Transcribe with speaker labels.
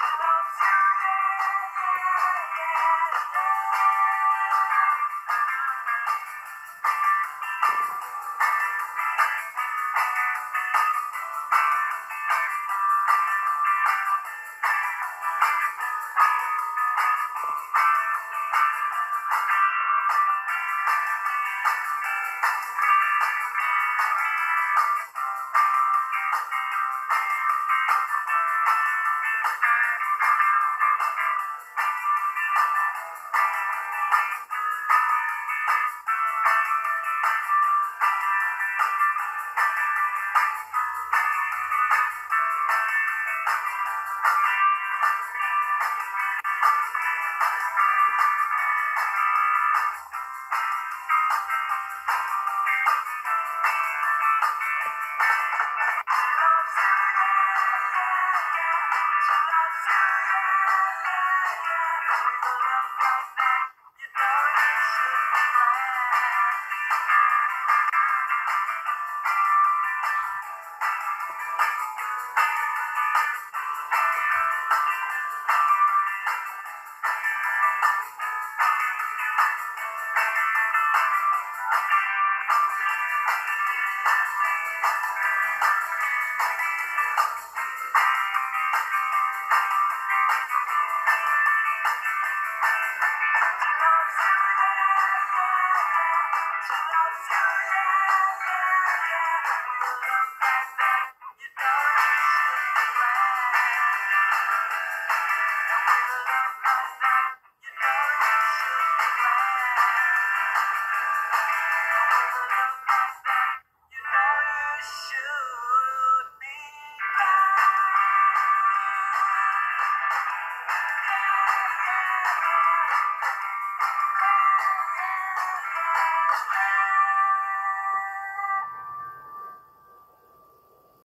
Speaker 1: Love you.